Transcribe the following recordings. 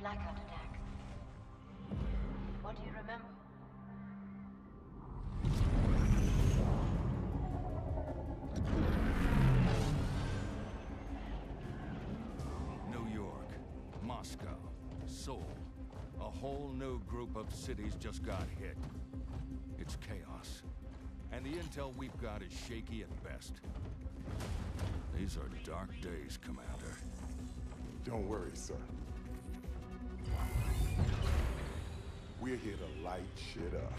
blackout attack. What do you remember? New York, Moscow, Seoul. A whole new group of cities just got hit. It's chaos. And the intel we've got is shaky at best. These are dark days, Commander. Don't worry, sir. We're here to light shit up.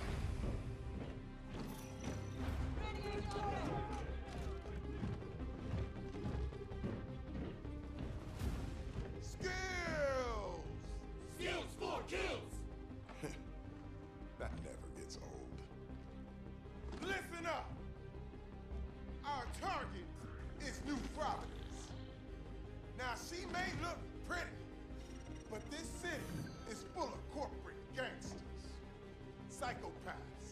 Psychopaths,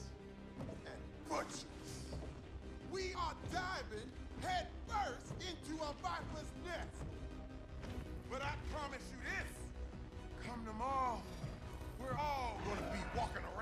and butchers. We are diving head first into a viper's nest. But I promise you this, come tomorrow, we're all gonna be walking around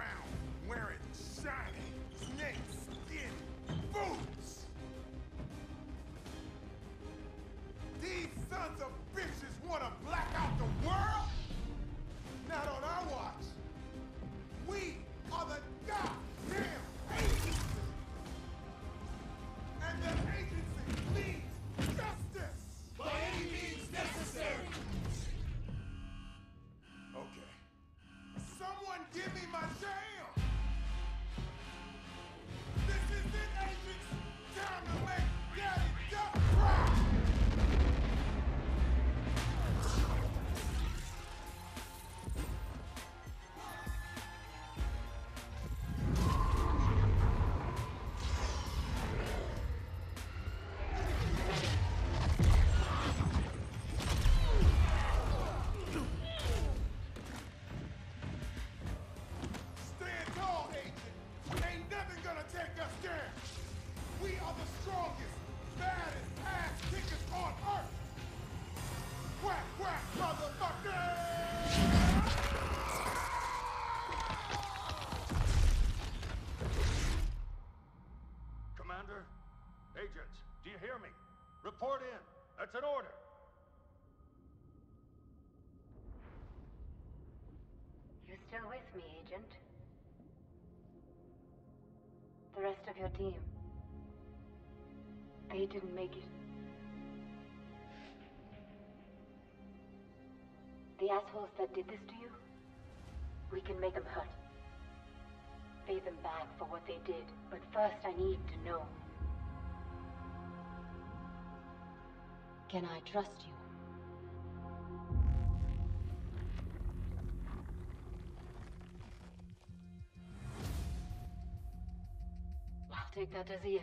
team. They didn't make it. The assholes that did this to you, we can make them hurt. Pay them back for what they did, but first I need to know. Can I trust you? Take that as a yes.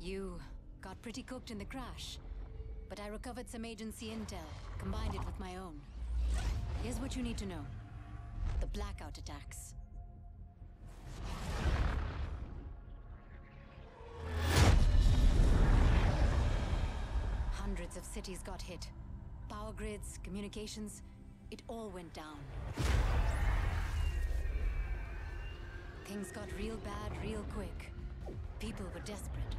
You got pretty cooked in the crash, but I recovered some agency intel, combined it with my own. Here's what you need to know. The blackout attacks. Hundreds of cities got hit. Power grids, communications, it all went down. Things got real bad real quick. People were desperate.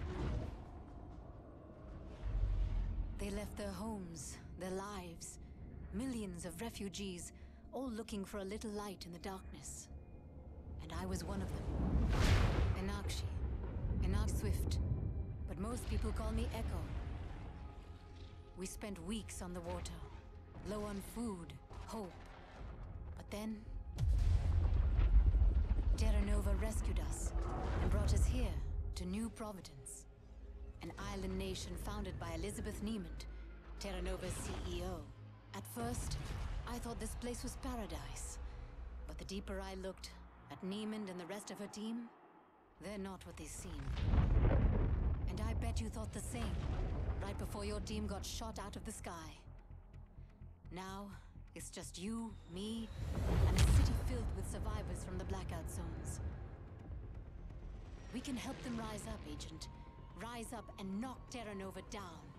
They left their homes, their lives. Millions of refugees, all looking for a little light in the darkness. And I was one of them. Enakshi. Enak Swift. But most people call me Echo. We spent weeks on the water, low on food, hope. But then... Terra Nova rescued us and brought us here to New Providence, an island nation founded by Elizabeth Niemand, Terra Nova's CEO. At first, I thought this place was paradise. But the deeper I looked at Niemand and the rest of her team, they're not what they seem. And I bet you thought the same, right before your team got shot out of the sky. Now, it's just you, me, and a city filled with survivors from the blackout zones. We can help them rise up, Agent. Rise up and knock Terra Nova down.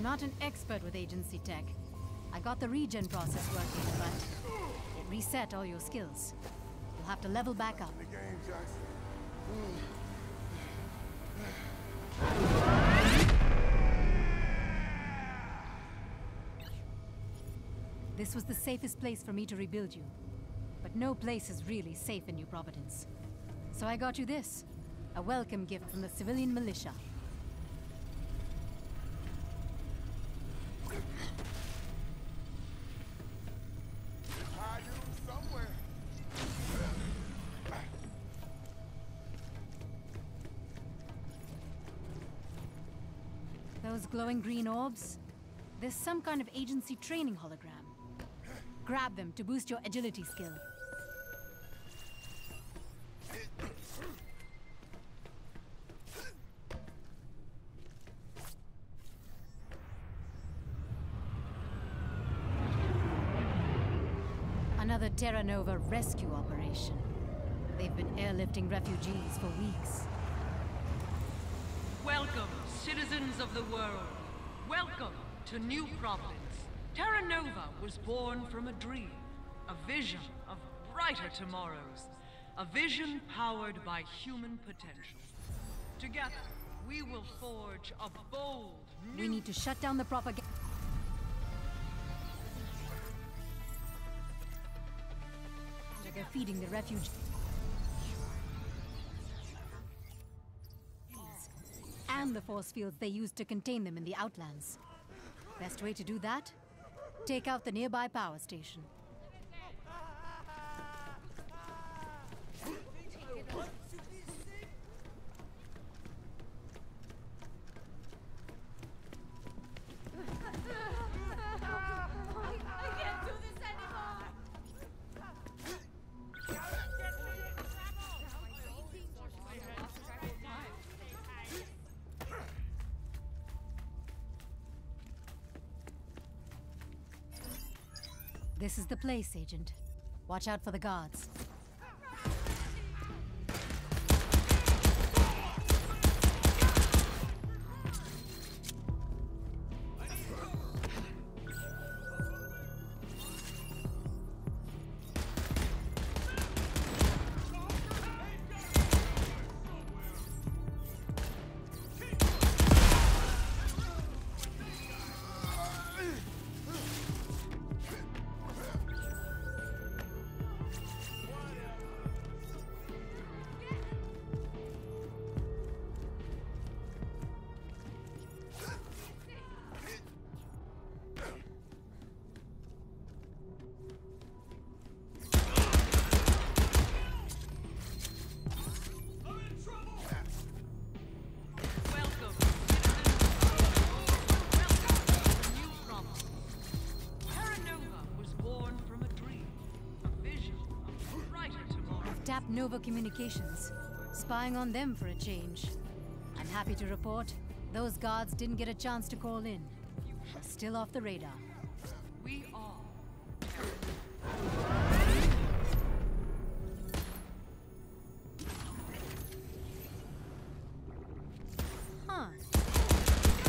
I'm not an expert with agency tech. I got the regen process working, but it reset all your skills. You'll have to level back up. The game, Jackson. This was the safest place for me to rebuild you. But no place is really safe in New Providence. So I got you this. A welcome gift from the civilian militia. Glowing green orbs? There's some kind of agency training hologram. Grab them to boost your agility skill. Another Terra Nova rescue operation. They've been airlifting refugees for weeks. Welcome, citizens of the world. Welcome to New Providence. Terra Nova was born from a dream, a vision of brighter tomorrows, a vision powered by human potential. Together, we will forge a bold new We need to shut down the propaganda. They're feeding the refugees. The force fields they used to contain them in the Outlands. Best way to do that? Take out the nearby power station. This is the place, Agent. Watch out for the guards. Nova Communications, spying on them for a change. I'm happy to report those guards didn't get a chance to call in. Still off the radar. We are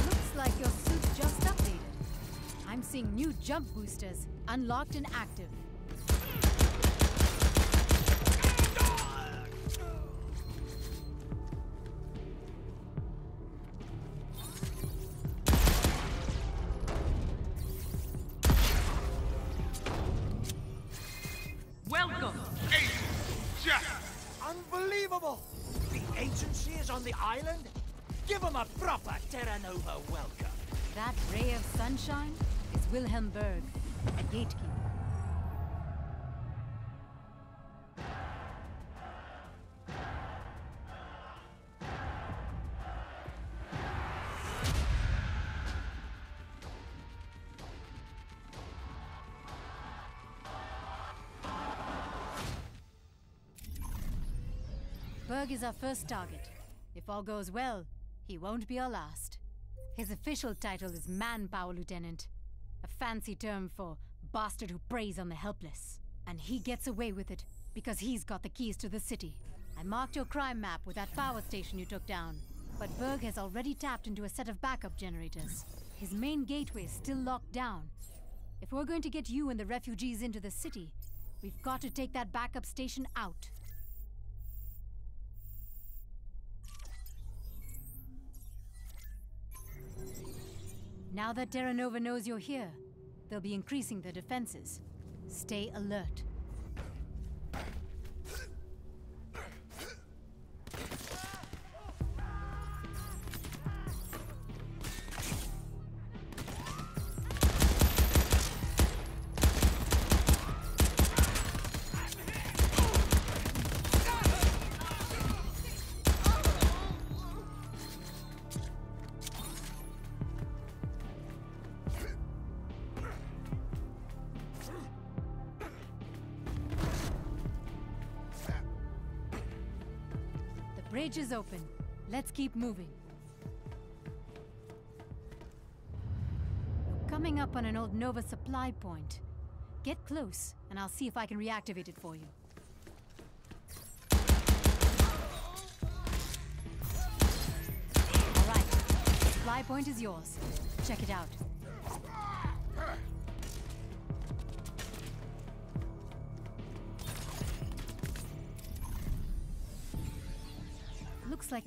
Looks like your suit's just updated. I'm seeing new jump boosters, unlocked and active. Terra welcome. That ray of sunshine is Wilhelm Berg, a gatekeeper. Berg is our first target. If all goes well, he won't be our last. His official title is Manpower Lieutenant, a fancy term for bastard who preys on the helpless. And he gets away with it because he's got the keys to the city. I marked your crime map with that power station you took down, but Berg has already tapped into a set of backup generators. His main gateway is still locked down. If we're going to get you and the refugees into the city, we've got to take that backup station out. Now that Terra Nova knows you're here, they'll be increasing their defenses. Stay alert. Bridge is open. Let's keep moving. We're coming up on an old Nova supply point. Get close, and I'll see if I can reactivate it for you. All right. Supply point is yours. Check it out.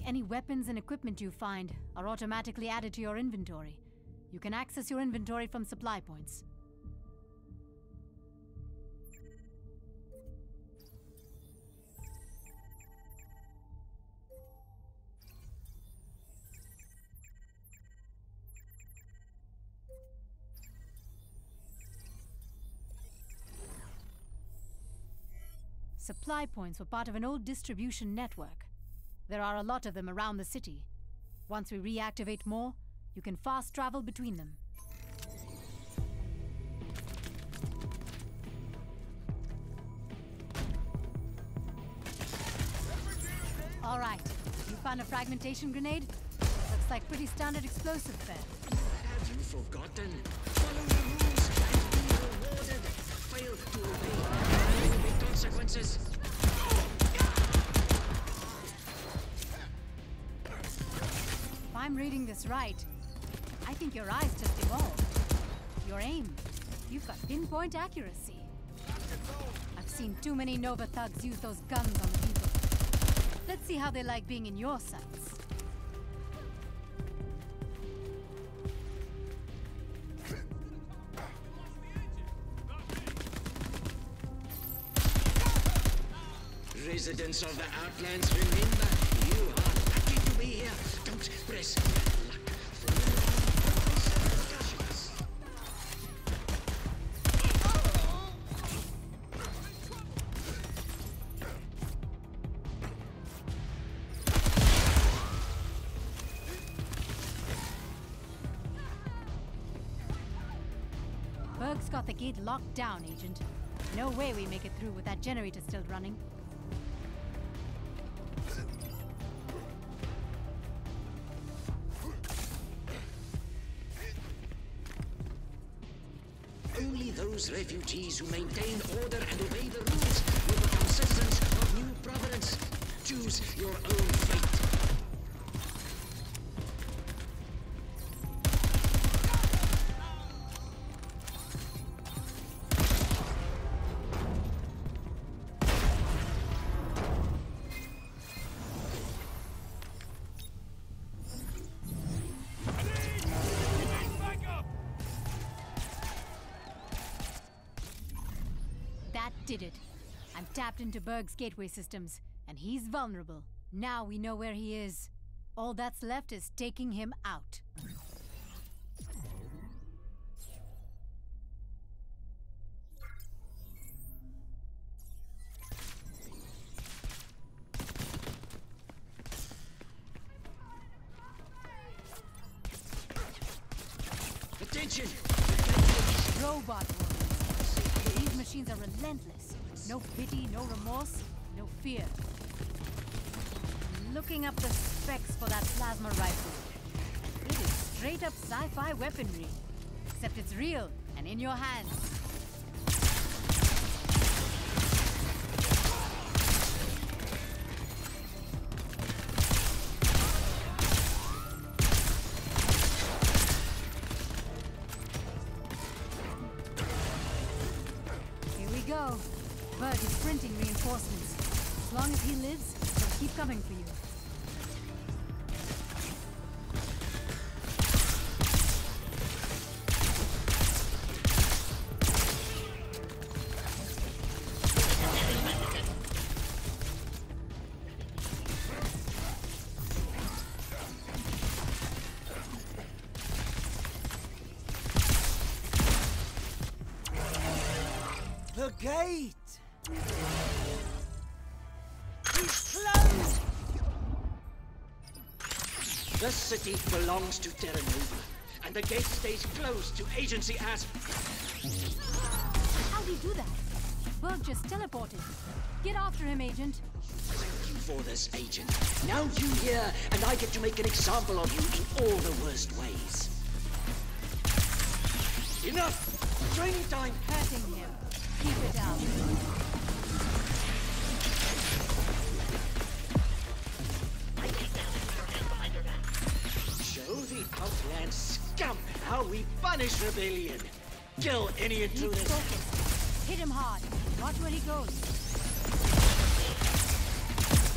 Any weapons and equipment you find are automatically added to your inventory. You can access your inventory from supply points. Supply points were part of an old distribution network. There are a lot of them around the city. Once we reactivate more, you can fast travel between them. All right, you found a fragmentation grenade? Looks like pretty standard explosive fare. Have you forgotten? Follow the rules and be rewarded. Fail to obey. There will be consequences. I'm reading this right, I think your eyes just evolved. Your aim, you've got pinpoint accuracy. I've seen too many Nova thugs use those guns on people. Let's see how they like being in your sights. Residents of the Outlands, remember, locked down, Agent. No way we make it through with that generator still running. Only those refugees who maintain order and obey the rules will become citizens of New Providence. Choose your own fate. Did it. I'm tapped into Berg's gateway systems. and he's vulnerable. Now we know where he is. All that's left is taking him out. Specs for that plasma rifle. It is straight up sci-fi weaponry. Except it's real and in your hands. Here we go. Berg is printing reinforcements. As long as he lives, they'll keep coming for you. Gate! It's closed! The city belongs to Terra Nova, and the gate stays closed to agency as... How'd he do that? Berg just teleported. Get after him, Agent. Thank you for this, Agent. Now you here, and I get to make an example of you in all the worst ways. Enough! Training time! Hurting him. Keep it up. Show the Outland scum how we punish rebellion. Kill any Keep intruders. Hit him hard. Watch where he goes.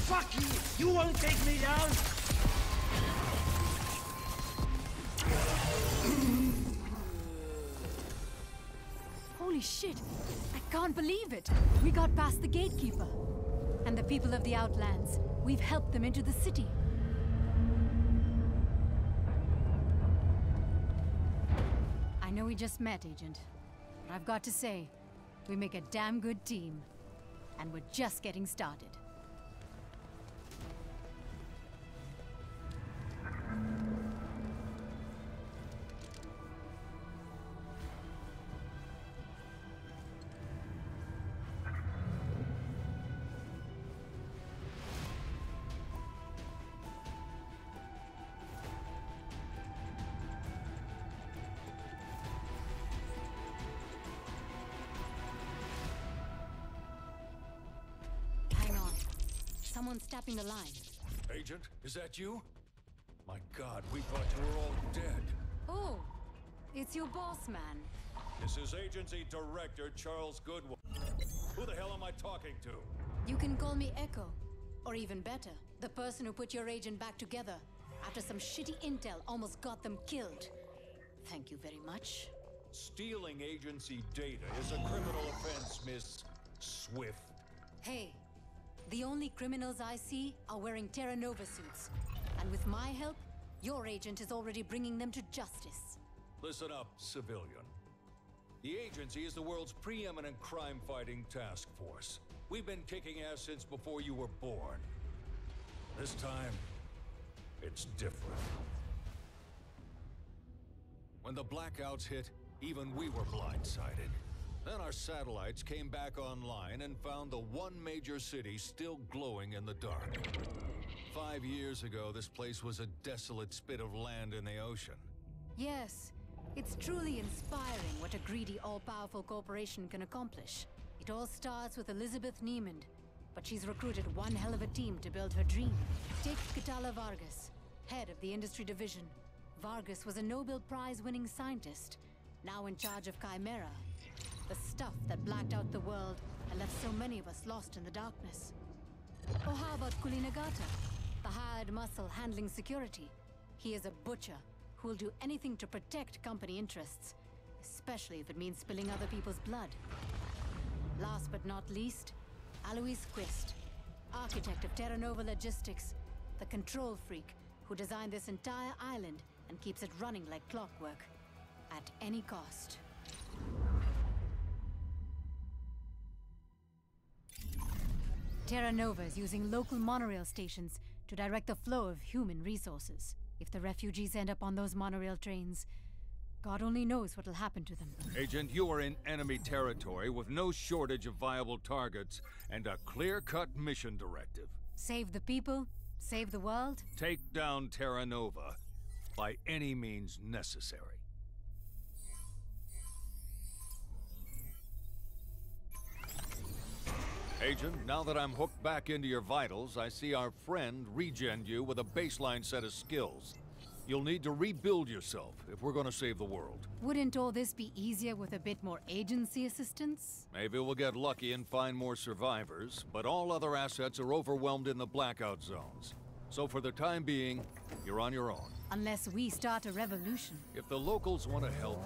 Fuck you! You won't take me down! Holy shit! Can't believe it! We got past the gatekeeper. And the people of the Outlands. We've helped them into the city. I know we just met, Agent. But I've got to say, we make a damn good team. And we're just getting started. Tapping the line. Agent, is that you? My god, we thought you were all dead. Oh, it's your boss, man. This is Agency Director Charles Goodwin. Who the hell am I talking to? You can call me Echo. Or even better, the person who put your agent back together after some shitty intel almost got them killed. Thank you very much. Stealing agency data is a criminal offense, Miss Swift. Hey, the only criminals I see are wearing Terra Nova suits. And with my help, your agent is already bringing them to justice. Listen up, civilian. The agency is the world's preeminent crime-fighting task force. We've been kicking ass since before you were born. This time, it's different. When the blackouts hit, even we were blindsided. Then our satellites came back online and found the one major city still glowing in the dark. Five years ago, this place was a desolate spit of land in the ocean. Yes, it's truly inspiring what a greedy, all-powerful corporation can accomplish. It all starts with Elizabeth Niemand, but she's recruited one hell of a team to build her dream. Take Katala Vargas, head of the industry division. Vargas was a Nobel Prize-winning scientist, now in charge of Chimera, the stuff that blacked out the world and left so many of us lost in the darkness. Or how about Kulinagata, the hired muscle handling security? He is a butcher who will do anything to protect company interests, especially if it means spilling other people's blood. Last but not least, Alois Quist, Architect of Terra Nova Logistics, the control freak who designed this entire island and keeps it running like clockwork. At any cost. Terra Nova is using local monorail stations to direct the flow of human resources. If the refugees end up on those monorail trains, God only knows what'll happen to them. Agent, you are in enemy territory with no shortage of viable targets and a clear-cut mission directive. Save the people, save the world. Take down Terra Nova by any means necessary. Agent, now that I'm hooked back into your vitals, I see our friend regen you with a baseline set of skills. You'll need to rebuild yourself if we're gonna save the world. Wouldn't all this be easier with a bit more agency assistance? Maybe we'll get lucky and find more survivors, but all other assets are overwhelmed in the blackout zones. So for the time being, you're on your own. Unless we start a revolution. If the locals want to help,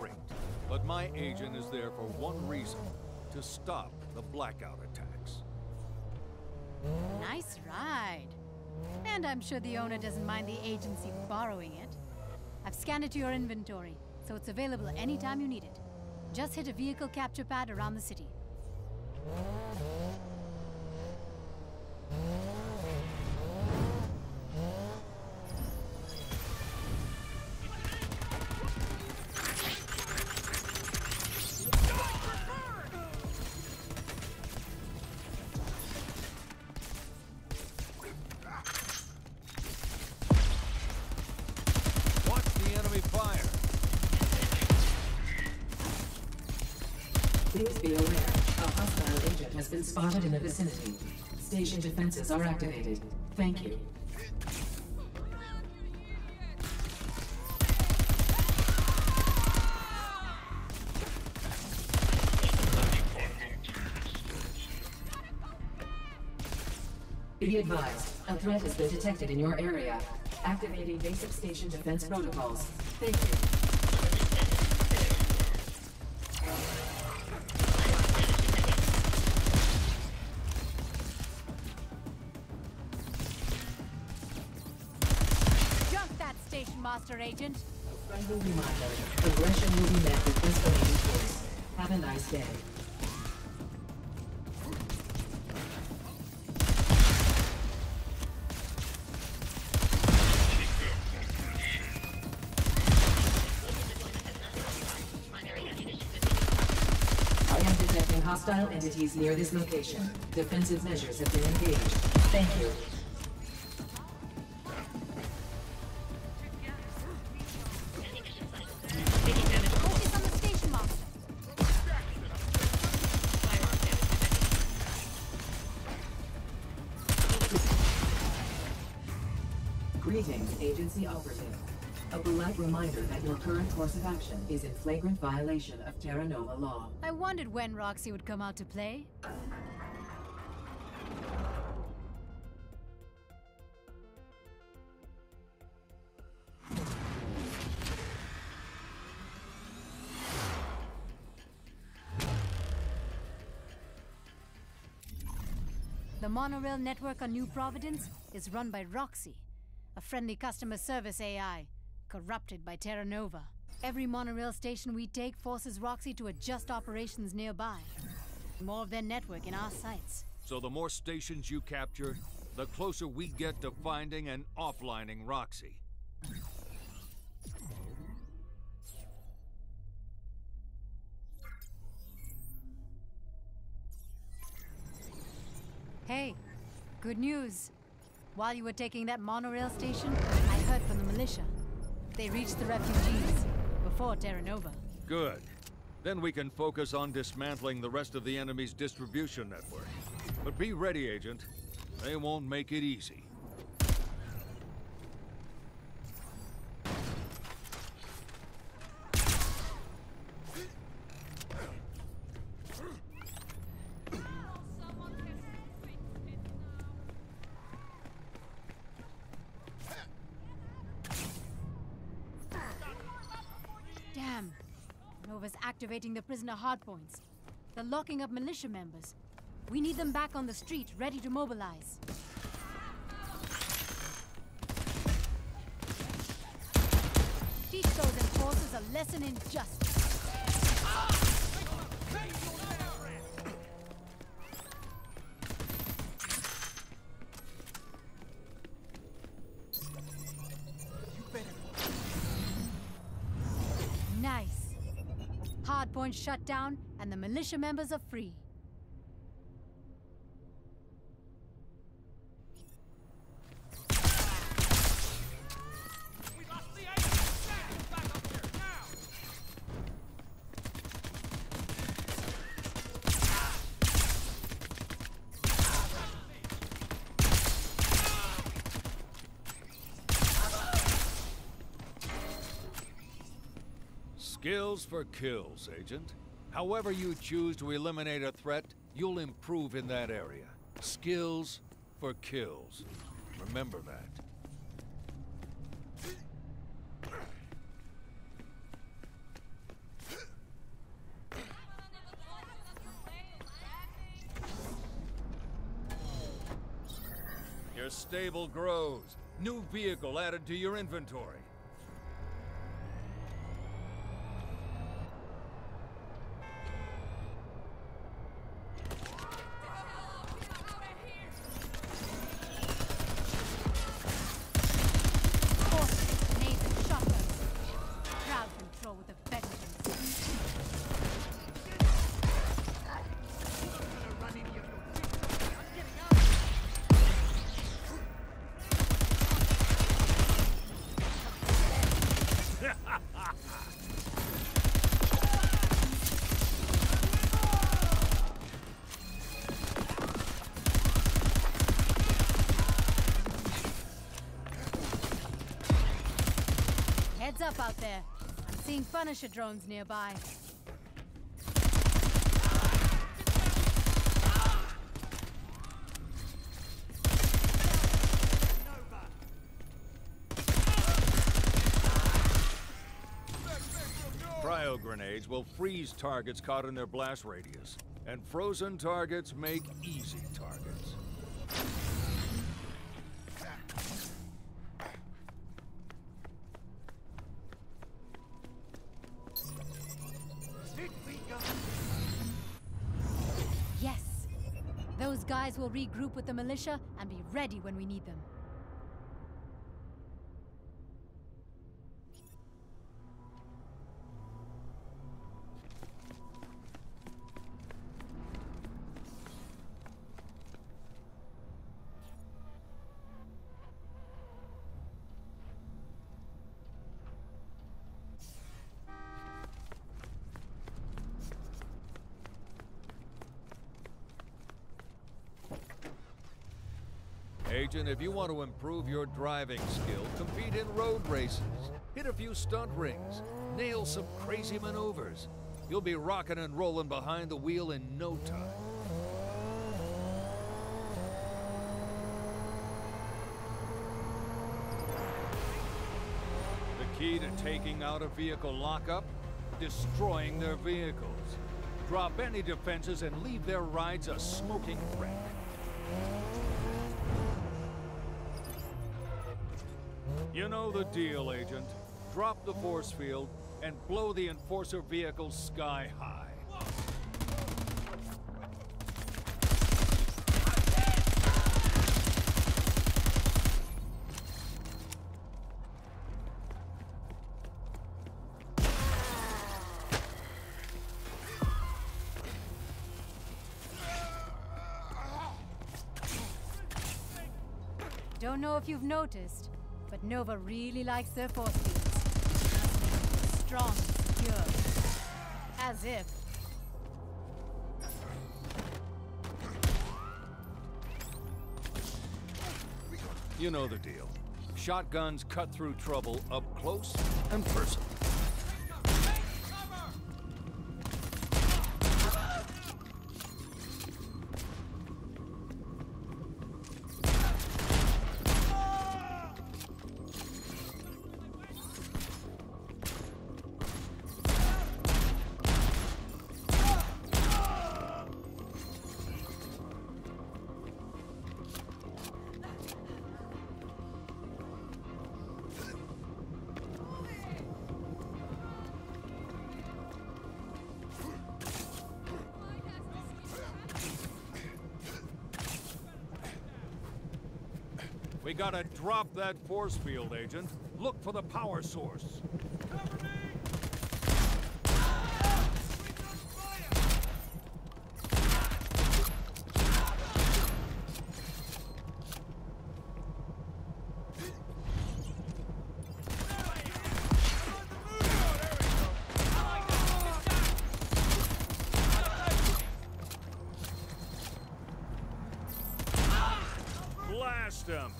great. But my agent is there for one reason. To stop the blackout attacks. Nice ride. And I'm sure the owner doesn't mind the agency borrowing it. I've scanned it to your inventory, so it's available anytime you need it. Just hit a vehicle capture pad around the city. Please be aware, a hostile agent has been spotted in the vicinity. Station defenses are activated. Thank you. Be advised, a threat has been detected in your area. Activating basic station defense protocols. Thank you. Master agent! Friendly reminder, will be met with force. Have a nice day. I am detecting hostile entities near this location. Defensive measures have been engaged. Thank you. Current course of action is in flagrant violation of Terra Nova law. I wondered when Roxy would come out to play. The monorail network on New Providence is run by Roxy, a friendly customer service AI, corrupted by Terra Nova. Every monorail station we take forces Roxy to adjust operations nearby. More of their network in our sights. So the more stations you capture, the closer we get to finding and offlining Roxy. Hey, good news. While you were taking that monorail station, I heard from the militia. They reached the refugees before Terra. Good. Then we can focus on dismantling the rest of the enemy's distribution network. But be ready, Agent. They won't make it easy. Activating the hardpoints. They're locking up militia members. We need them back on the street, ready to mobilize. Teach those enforcers a lesson in justice. Shut down, and the militia members are free. Skills for kills, Agent. However you choose to eliminate a threat, you'll improve in that area. Skills for kills. Remember that. Your stable grows. New vehicle added to your inventory. Heads up out there. I'm seeing Punisher drones nearby. Cryo grenades will freeze targets caught in their blast radius, and frozen targets make easy regroup with the militia and be ready when we need them. Agent, if you want to improve your driving skill, compete in road races, hit a few stunt rings, nail some crazy maneuvers. You'll be rocking and rolling behind the wheel in no time. The key to taking out a vehicle lockup? Destroying their vehicles. Drop any defenses and leave their rides a smoking wreck. You know the deal, Agent. Drop the force field and blow the Enforcer vehicle sky high. Don't know if you've noticed, but Nova really likes their force fields. Strong, secure. As if. You know the deal. Shotguns cut through trouble up close and personal. We gotta drop that force field, Agent. Look for the power source. Cover me! Blast him!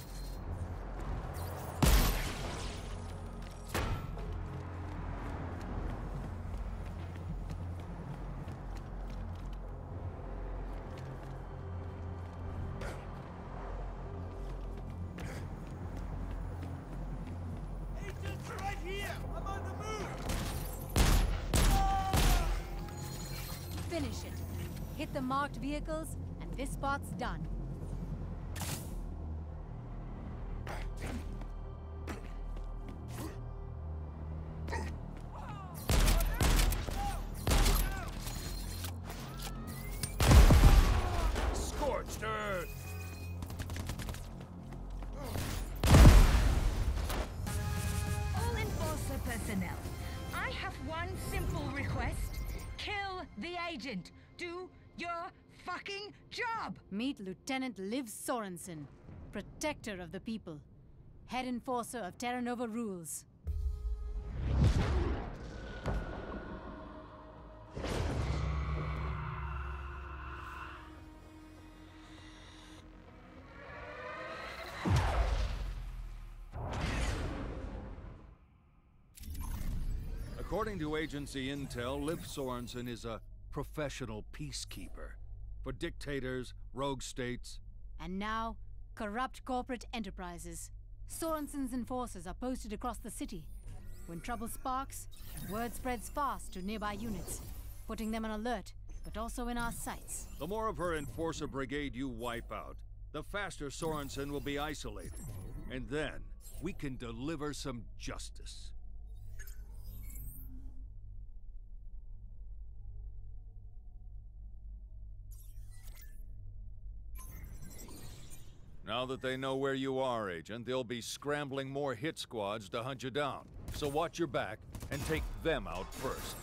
Agents right here! I'm on the move! Finish it. Hit the marked vehicles, and this part's done. Meet Lieutenant Liv Sorensen, protector of the people, head enforcer of Terra Nova rules. According to agency intel, Liv Sorensen is a professional peacekeeper for dictators, rogue states. And now, corrupt corporate enterprises. Sorensen's enforcers are posted across the city. When trouble sparks, word spreads fast to nearby units, putting them on alert, but also in our sights. The more of her enforcer brigade you wipe out, the faster Sorensen will be isolated. And then, we can deliver some justice. Now that they know where you are, Agent, they'll be scrambling more hit squads to hunt you down. So watch your back and take them out first.